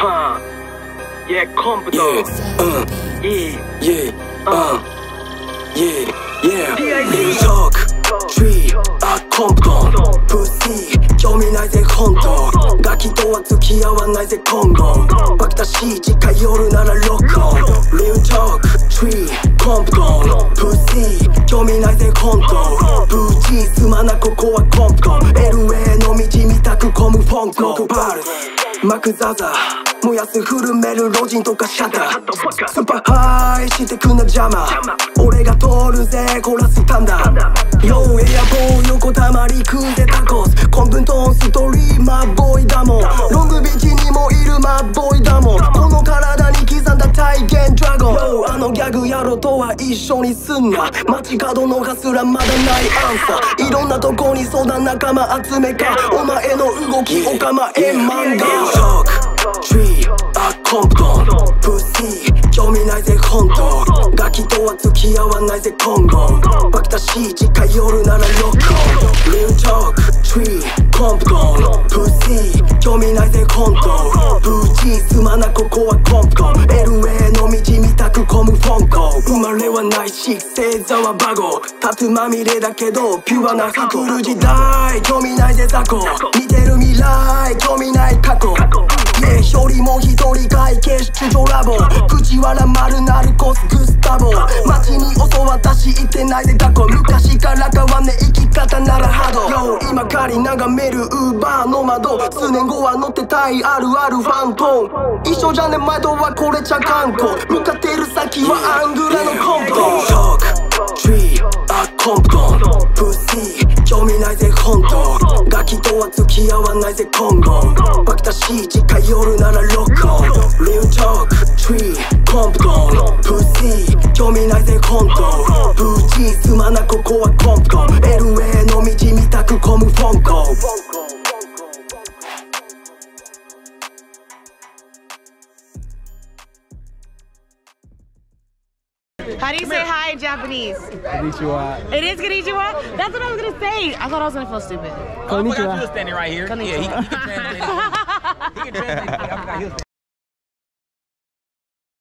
Huh. Yeah, comp dog. Yeah. Uh. Yeah. Yeah. Uh. Yeah. Yeah. New York. Tree. A comp dog. Pussy. 興味ないぜコントガキとは付き合わないぜ今後バキタシー次回夜ならロックオンリュートークトリーコンプコンプッシー興味ないぜコントブーチーすまなここはコンプコン LA の道見たく混むフォンコンクパルスマクザザ。燃やす古める老人とかシャッター。スーパーハイしてくんな邪魔俺が通るぜコーラスタンダー。ヨーエアボー横たまり食うぜタコス。野郎とは一緒にすんな街角のがすらまだないアンサー。いろんなとこに相談仲間集めか。お前の動きお構え漫画。Tree あコンプシー興味ないぜ本当。ガキとは付き合わないぜ今後。バキタシ近寄るならロッコ Real talk. Tree コンプトンプッシー興味ないぜ本当。ブーチーすまなここはコンプトンまれはないし星座はバゴタトゥーまみれだけどピュアな過去る時代興味ないぜ雑魚見てる未来興味ない過去ね一人も一人会計出場ラボ口わら丸なるコスグスタボ街に襲わたし行ってないで過去昔から変わんね生き方ならハード今狩り眺めるウーバーの窓数年後は乗ってたいあるあるファントン一緒じゃね前とはこれちゃ観光向かってる先はアングラのコント当ガキとは付き合わないぜ今後。バキタシ近寄るならロッコ Real talk tree コンプトンプッシー興味ないぜ本当 How do you say hi in Japanese? Konnichiwa. It is konnichiwa? That's what I was gonna say. I thought I was gonna feel stupid. Konnichiwa. I forgot you was standing right here. Yeah, he, he can translate it. He can translate it. I forgot he was